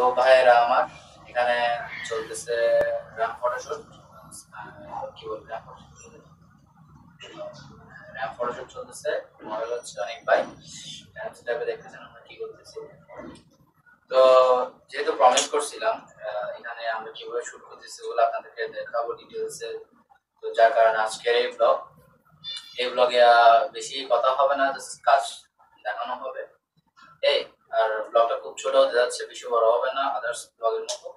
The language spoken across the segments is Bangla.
তো ভাইয়েরা আমার, এখানে চলতেছে র্যাম ফটোশুট কি বলব র্যাম র্যাম ফটোশুট চলতেছে মডেল হচ্ছে অনেক ভাই। সেটাকে দেখতেছেন আমরা কি করতেছি। তো যেহেতু প্রমিস করছিলাম এখানে আমরা কীভাবে শুট করতেছি ওগুলো আপনাদেরকে দেখাবো ডিটেলসে তো যার কারণে আজকের এই ব্লগ এই ব্লগে বেশি কথা হবে না কাজ দেখানো হবে। এই আর ব্লগটা খুব ছোট হতে যাচ্ছে বেশি বড় হবে না আদার্স ব্লগের মতো।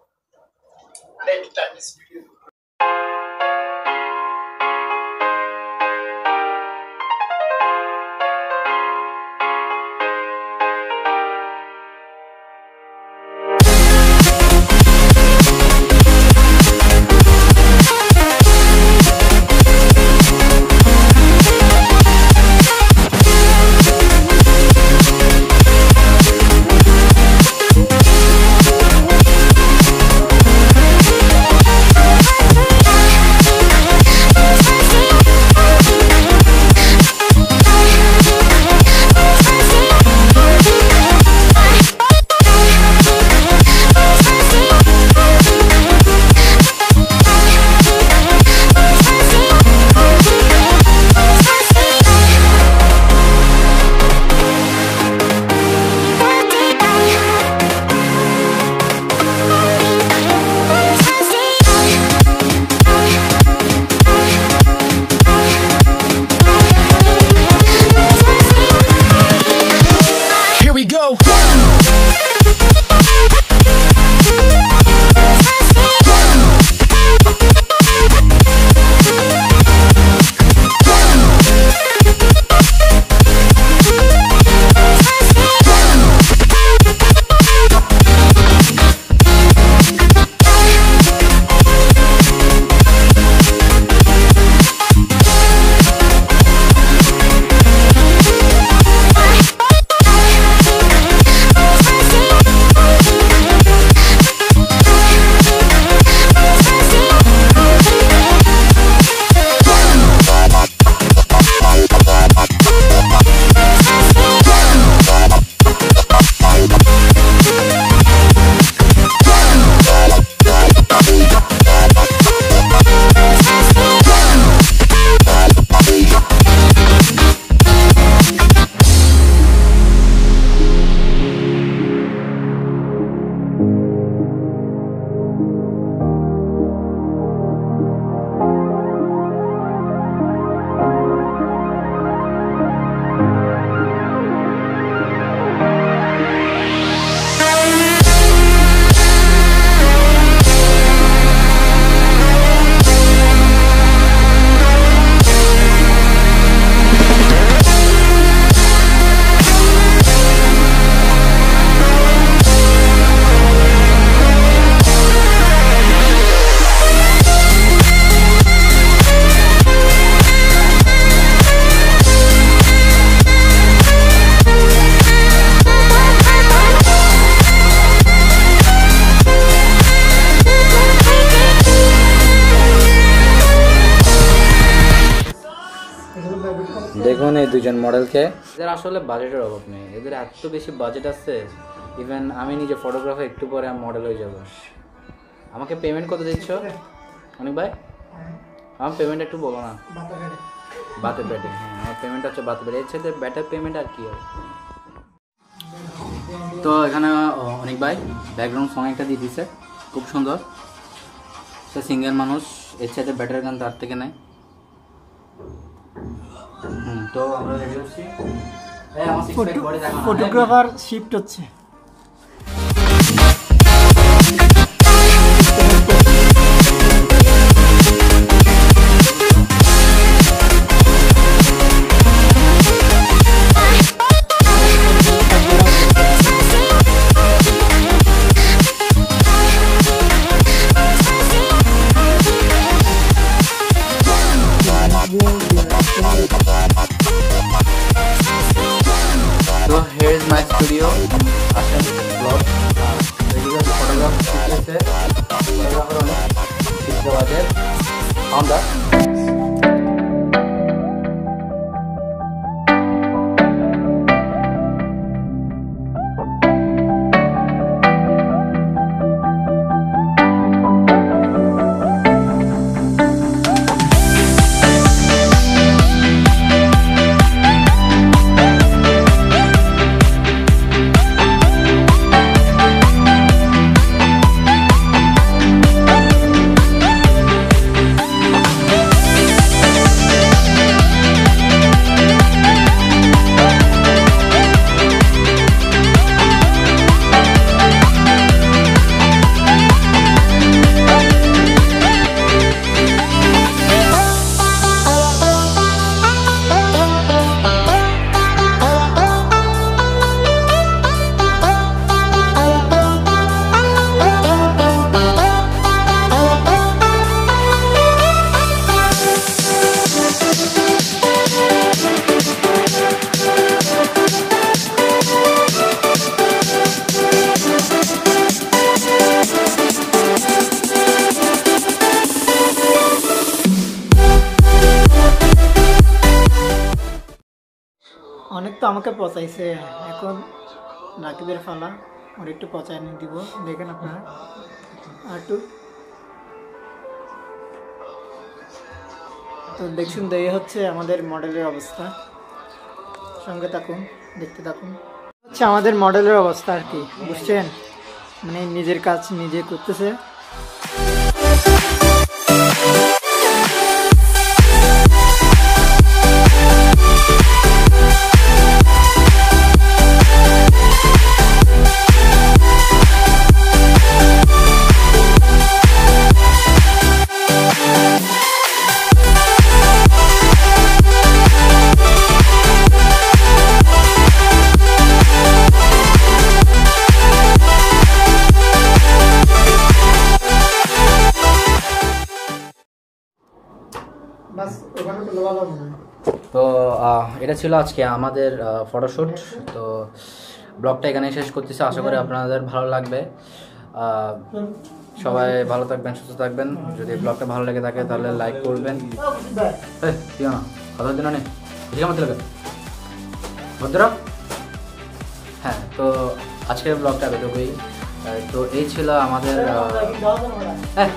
দুজন মডেলকে। এদের আসলে বাজেটের অভাব নেই। এদের এত বেশি বাজেট আছে ইভেন আমি নিজে ফটোগ্রাফার একটু পরে মডেল হয়ে যাব। আমাকে পেমেন্ট কত দিচ্ছ? অনেক ভাই? আমার পেমেন্ট একটু বলো না। বাতে পেটে। হ্যাঁ আমার পেমেন্ট হচ্ছে বাতে পেটে। এর সাথে ব্যাটার পেমেন্ট আর কি হবে? তো এখানে অনেক ভাই ব্যাকগ্রাউন্ড সং একটা দিয়ে দিছে। খুব সুন্দর। সে সিঙ্গেল মানুষ, এর সাথে ব্যাটার গান তার থেকে নেয়। তো আমরা রেডি হচ্ছি হ্যাঁ? ফটোগ্রাফার শিফট হচ্ছে তো আমাকে পচাইছে। এখন রাকিবের ফালা, ওর একটু পচাই নিয়ে দিব, দেখেন আপনারা। আর একটু। তো দেখুন এই হচ্ছে আমাদের মডেলের অবস্থা। সঙ্গে থাকুন, দেখতে থাকুন। হচ্ছে আমাদের মডেলের অবস্থা আর কি, বুঝছেন? মানে নিজের কাজ নিজে করতেছে। তো ভালো এটা ছিল আজকে আমাদের ফটোশ্যুট তো, ব্লগটা এখানে শেষ করতেছি। আশা করি আপনাদের ভালো লাগবে। সবাই ভালো থাকবেন, সুস্থ থাকবেন। যদি ব্লগটা ভালো লেগে থাকে, তাহলে লাইক করবেন। কথা দিন ঠিক আছে ভদ্র হ্যাঁ তো আজকের ব্লগটা এতটুকুই। তো এই ছিল আমাদের হ্যাঁ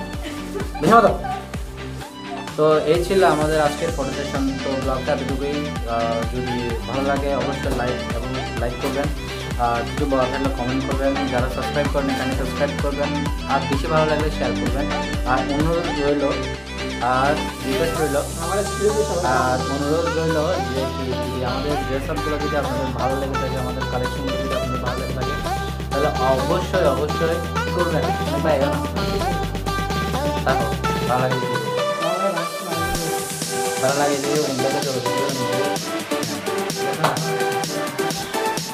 তো এই ছিল আমাদের আজকের ফটো সেশন তো ব্লগটা এতটুকুই। যদি ভালো লাগে, অবশ্যই লাইক এবং লাইক করবেন। আর কিছু বলা থাকলে কমেন্ট করবেন। যারা সাবস্ক্রাইব করেন এখানে সাবস্ক্রাইব করবেন। আর বেশি ভালো লাগলে শেয়ার করবেন। আর অনুরোধ রইল, আর রিকোয়েস্ট রইল, আর অনুরোধ রইল যে আমাদের ড্রেস আপগুলো যদি আপনাদের ভালো লেগে থাকে, আমাদের কালেকশনগুলো যদি আপনাদের ভালো লেগে থাকে, তাহলে অবশ্যই অবশ্যই করবেন? ভালো লাগে। ভালো লাগে চলে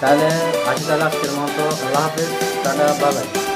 তাহলে আজকের মতো আল্লাহ হাফেজ টাটা বাবাই